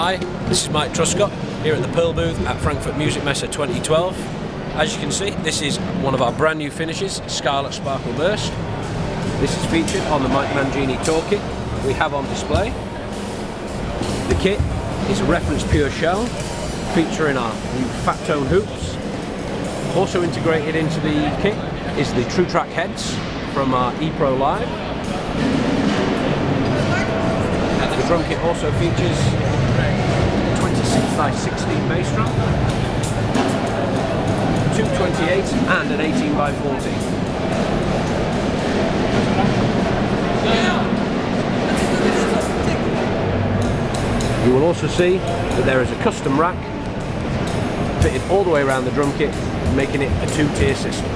Hi, this is Mike Truscott here at the Pearl booth at Frankfurt Musikmesse 2012. As you can see, this is one of our brand new finishes, Scarlet Sparkle Burst. This is featured on the Mike Mangini tour kit we have on display. The kit is a reference pure shell featuring our new fat tone hoops. Also integrated into the kit is the TruTrac heads from our ePro Live. The drum kit also features 26 by 16 bass drum, 228 and an 18 by 14. You will also see that there is a custom rack fitted all the way around the drum kit, making it a two-tier system.